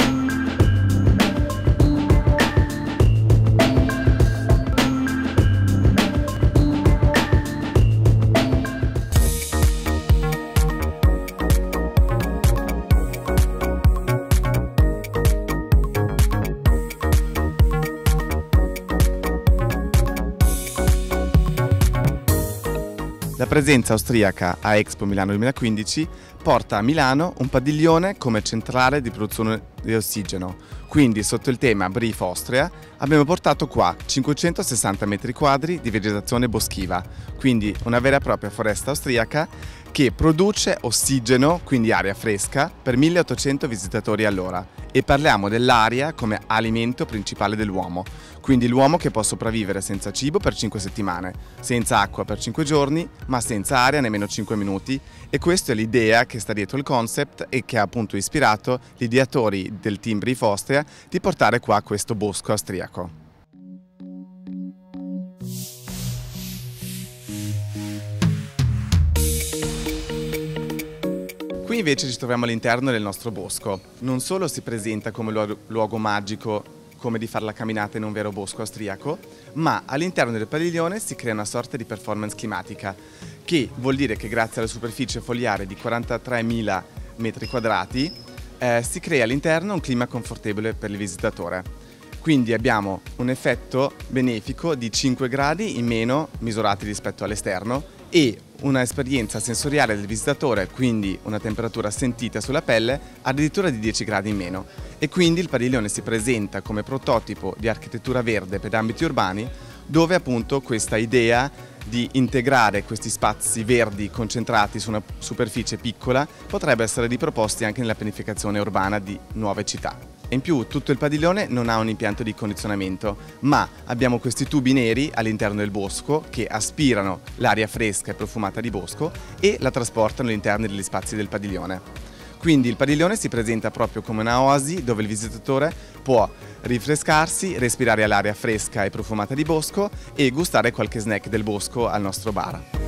you. La presenza austriaca a Expo Milano 2015 porta a Milano un padiglione come centrale di produzione di ossigeno. Quindi sotto il tema Brief Austria abbiamo portato qua 560 metri quadri di vegetazione boschiva, quindi una vera e propria foresta austriaca che produce ossigeno, quindi aria fresca, per 1800 visitatori all'ora e parliamo dell'aria come alimento principale dell'uomo, quindi l'uomo che può sopravvivere senza cibo per 5 settimane, senza acqua per 5 giorni, ma senza aria nemmeno 5 minuti e questa è l'idea che sta dietro il concept e che ha appunto ispirato gli ideatori del team Brief Austria di portare qua questo bosco austriaco. Qui invece ci troviamo all'interno del nostro bosco. Non solo si presenta come luogo magico, come di fare la camminata in un vero bosco austriaco, ma all'interno del padiglione si crea una sorta di performance climatica, che vuol dire che grazie alla superficie foliare di 43.000 metri quadrati eh, si crea all'interno un clima confortevole per il visitatore. Quindi abbiamo un effetto benefico di 5 gradi in meno misurati rispetto all'esterno e una esperienza sensoriale del visitatore, quindi una temperatura sentita sulla pelle, addirittura di 10 gradi in meno. E quindi il padiglione si presenta come prototipo di architettura verde per ambiti urbani, dove appunto questa idea di integrare questi spazi verdi concentrati su una superficie piccola potrebbe essere riproposti anche nella pianificazione urbana di nuove città. In più tutto il padiglione non ha un impianto di condizionamento, ma abbiamo questi tubi neri all'interno del bosco che aspirano l'aria fresca e profumata di bosco e la trasportano all'interno degli spazi del padiglione. Quindi il padiglione si presenta proprio come una oasi dove il visitatore può rinfrescarsi, respirare l'aria fresca e profumata di bosco e gustare qualche snack del bosco al nostro bar.